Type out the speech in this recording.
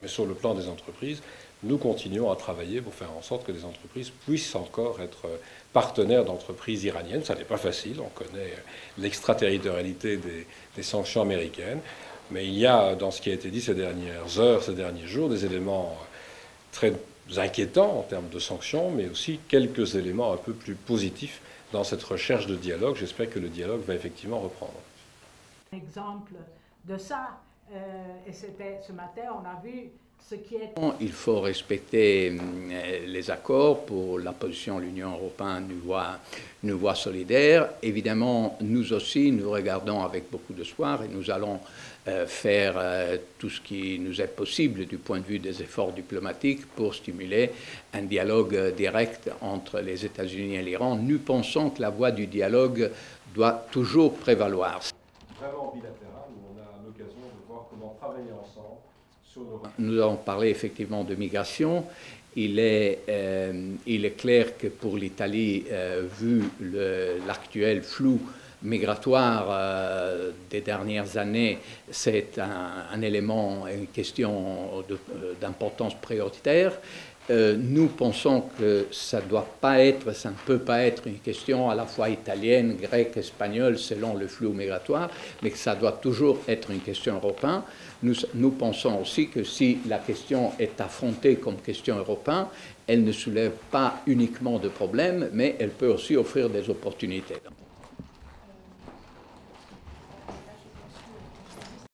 Mais sur le plan des entreprises, nous continuons à travailler pour faire en sorte que les entreprises puissent encore être euh, partenaires d'entreprises iraniennes. Ça n'est pas facile, on connaît euh, l'extraterritorialité des, des, sanctions américaines, mais il y a euh, dans ce qui a été dit ces dernières heures, ces derniers jours, des éléments très inquiétants en termes de sanctions, mais aussi quelques éléments un peu plus positifs dans cette recherche de dialogue. J'espère que le dialogue va effectivement reprendre. Exemple de ça, et c'était ce matin, on a vu ce qui est... Il faut respecter euh, les accords pour la position de l'Union européenne nous voit, nous voit solidaires. Évidemment, nous aussi, nous regardons avec beaucoup de soir et nous allons euh, faire tout ce qui nous est possible du point de vue des efforts diplomatiques pour stimuler un dialogue direct entre les États-Unis et l'Iran. Nous pensons que la voie du dialogue doit toujours prévaloir. Vraiment bilatéral, où on a l'occasion comment travailler ensemble nous avons parlé effectivement de migration. Il est, euh, il est clair que pour l'Italie, euh, vu l'actuel flou migratoire euh, des dernières années, c'est un, un, élément, une question d'importance prioritaire. nous pensons que ça doit pas être, ça ne peut pas être une question à la fois italienne, grecque, espagnole, selon le flux migratoire, mais que ça doit toujours être une question européenne. Nous, pensons aussi que si la question est affrontée comme question européenne, elle ne soulève pas uniquement de problèmes, mais elle peut aussi offrir des opportunités.